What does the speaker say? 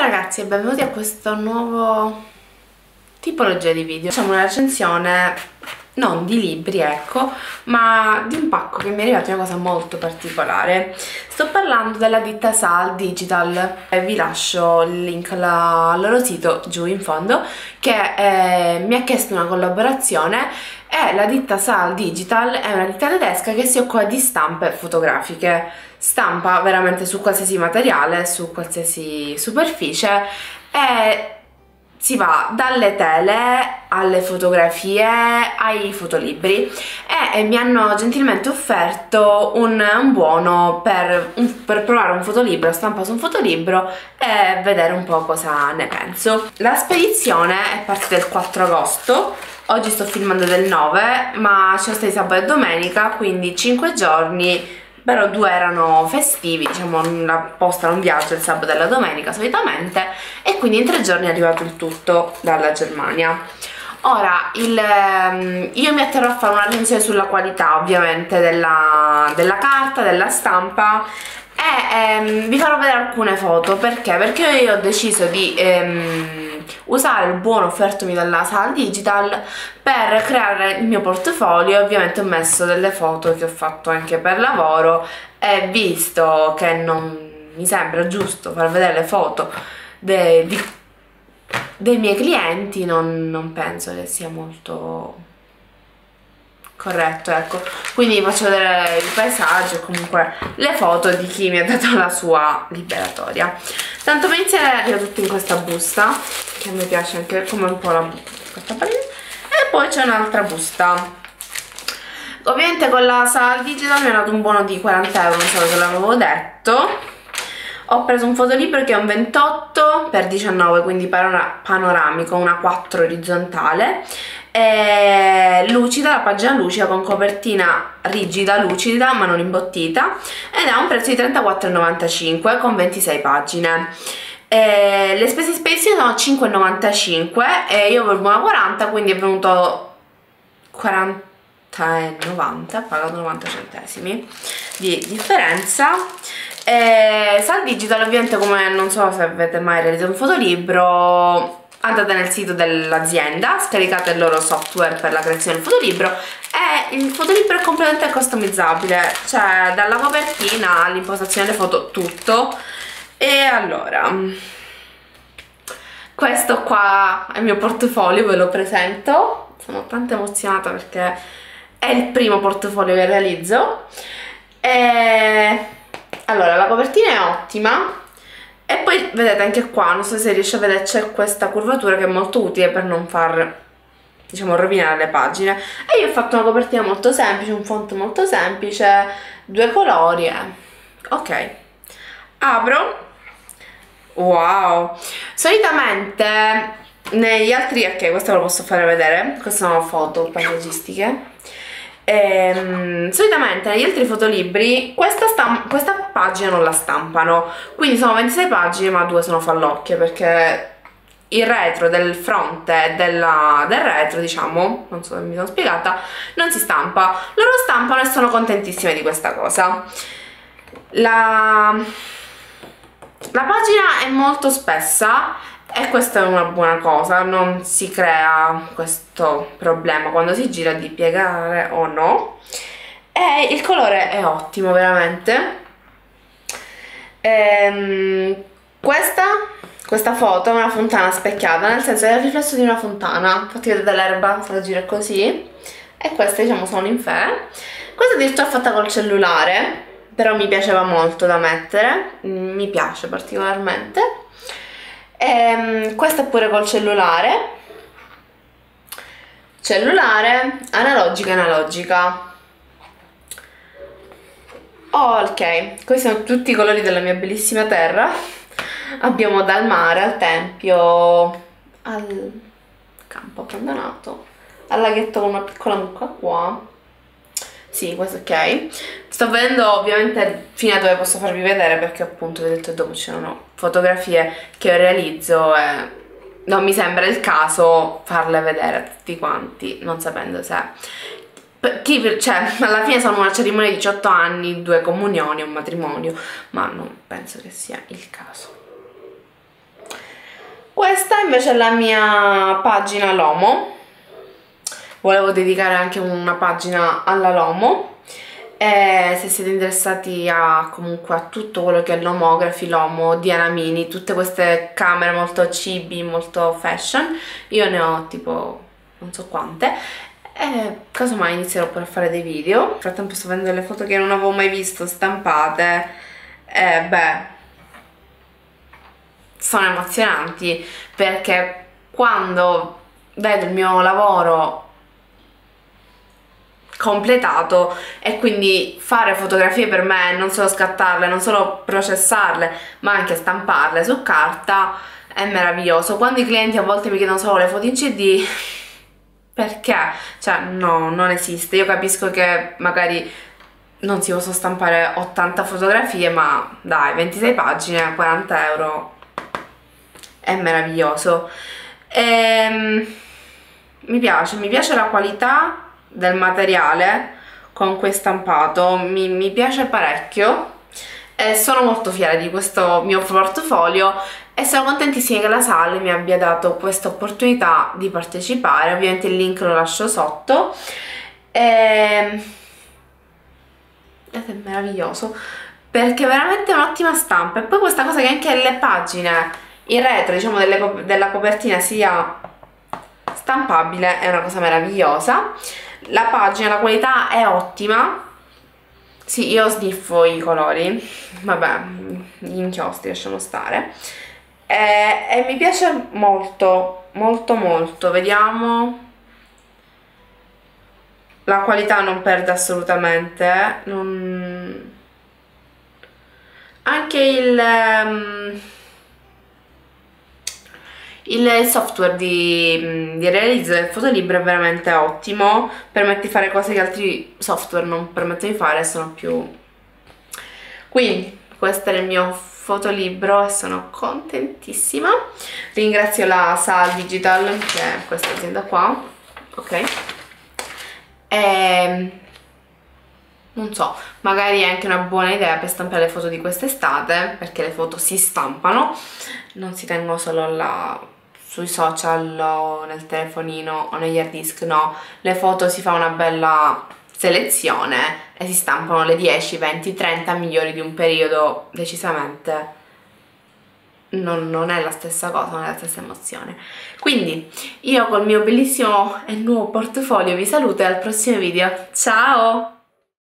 Ciao ragazzi e benvenuti a questo nuovo tipologia di video. Facciamo una recensione non di libri ecco ma di un pacco che mi è arrivato una cosa molto particolare. Sto parlando della ditta Sal Digital e vi lascio il link al loro sito giù in fondo che eh, mi ha chiesto una collaborazione e la ditta Sal Digital è una ditta tedesca che si occupa di stampe fotografiche stampa veramente su qualsiasi materiale, su qualsiasi superficie e si va dalle tele alle fotografie ai fotolibri e, e mi hanno gentilmente offerto un, un buono per, un, per, provare un fotolibro, stampa su un fotolibro e vedere un po' cosa ne penso. La spedizione è partita il 4 agosto, oggi sto filmando del 9 ma ci sono stati sabato e domenica quindi 5 giorni però due erano festivi, diciamo la posta non viaggio il sabato e la domenica solitamente e quindi in tre giorni è arrivato il tutto dalla Germania. Ora, il, ehm, io mi atterrò a fare una recensione sulla qualità ovviamente della, della carta, della stampa e ehm, vi farò vedere alcune foto perché? Perché io ho deciso di ehm, usare il buono offertomi dalla Sala Digital per creare il mio portfolio ovviamente ho messo delle foto che ho fatto anche per lavoro e visto che non mi sembra giusto far vedere le foto de, di, dei miei clienti non, non penso che sia molto corretto ecco. Quindi faccio vedere il paesaggio e comunque le foto di chi mi ha dato la sua liberatoria. Tanto per iniziare arriva tutto in questa busta che me piace anche come un po' la questa pallina e poi c'è un'altra busta. Ovviamente con la sala digital mi ha dato un buono di 40 euro non so se l'avevo detto ho preso un fotolibro che è un 28 x 19 quindi panoramico una 4 orizzontale. Lucida, la pagina lucida con copertina rigida, lucida ma non imbottita ed ha un prezzo di 34,95 con 26 pagine. E le spese spedizione sono 5,95 e io avevo una 40 quindi è venuto 40,90 pagato 90 centesimi di differenza e Sal Digital ovviamente come non so se avete mai realizzato un fotolibro andate nel sito dell'azienda, scaricate il loro software per la creazione del fotolibro e il fotolibro è completamente customizzabile, cioè dalla copertina all'impostazione delle foto tutto. E allora questo qua è il mio portfolio, ve lo presento. Sono tanto emozionata perché è il primo portfolio che realizzo. E allora la copertina è ottima e poi vedete anche qua, non so se riesce a vedere, c'è questa curvatura che è molto utile per non far, diciamo, rovinare le pagine. E io ho fatto una copertina molto semplice, un font molto semplice, due colori e... Ok. Apro. Wow. Solitamente negli altri... Ok, questo lo posso fare vedere. Queste sono foto paesaggistiche Ehm, solitamente negli altri fotolibri questa, questa, pagina non la stampano, quindi sono 26 pagine ma due sono fallocchie perché il retro del fronte e del retro, diciamo, non so se mi sono spiegata, non si stampa. Loro stampano e sono contentissime di questa cosa. La, la pagina è molto spessa e questa è una buona cosa, non si crea questo problema quando si gira di piegare o no. E il colore è ottimo veramente. Ehm, questa, questa foto è una fontana specchiata nel senso è il riflesso di una fontana. Infatti vedete l'erba se la gira così. E queste diciamo sono in fe. Questa addirittura è fatta col cellulare però mi piaceva molto da mettere. Mi piace particolarmente Ehm, questa è pure col cellulare. Cellulare, analogica, analogica. Oh, ok, questi sono tutti i colori della mia bellissima terra. Abbiamo dal mare al tempio, al campo abbandonato, al laghetto con una piccola mucca qua sì, questo ok. Sto vedendo ovviamente fino a dove posso farvi vedere perché appunto vi ho detto dopo c'erano fotografie che realizzo e non mi sembra il caso farle vedere a tutti quanti, non sapendo se... Chi, cioè, alla fine sono una cerimonia di 18 anni, due comunioni, un matrimonio, ma non penso che sia il caso. questa invece è la mia pagina Lomo volevo dedicare anche una pagina alla Lomo. E se siete interessati a comunque a tutto quello che è l'Homografi, Lomo, Diana Mini, tutte queste camere molto cibi, molto fashion, io ne ho tipo non so quante. E casomai inizierò pure a fare dei video. Nel frattempo sto vedendo delle foto che non avevo mai visto stampate. E beh, sono emozionanti perché quando vedo il mio lavoro completato e quindi fare fotografie per me, non solo scattarle, non solo processarle, ma anche stamparle su carta è meraviglioso. Quando i clienti a volte mi chiedono solo le foto in CD, perché? Cioè, no, non esiste. Io capisco che magari non si possono stampare 80 fotografie, ma dai, 26 pagine, 40 euro è meraviglioso. Ehm, mi piace, mi piace la qualità del materiale con questo stampato. Mi, mi piace parecchio e sono molto fiera di questo mio portfolio e sono contentissima che la Sale mi abbia dato questa opportunità di partecipare. Ovviamente il link lo lascio sotto. E... ed è meraviglioso perché è veramente un'ottima stampa. E poi questa cosa che anche le pagine in retro diciamo delle, della copertina sia stampabile è una cosa meravigliosa la pagina, la qualità è ottima. Sì, io sniffo i colori. Vabbè, gli inchiostri lasciamo stare. E, e mi piace molto, molto molto. Vediamo. La qualità non perde assolutamente non... anche il um, il software di, di realizzo del fotolibro è veramente ottimo, permette di fare cose che altri software non permettono di fare, sono più... Quindi questo era il mio fotolibro e sono contentissima. Ringrazio la Sal Digital, che è questa azienda qua, ok? E ehm, non so, magari è anche una buona idea per stampare le foto di quest'estate, perché le foto si stampano, non si tengono solo alla sui social o nel telefonino o negli hard disk, no, le foto si fa una bella selezione e si stampano le 10, 20, 30 migliori di un periodo decisamente non, non, è la stessa cosa, non è la stessa emozione. Quindi io col mio bellissimo e nuovo portfolio vi saluto e al prossimo video. Ciao!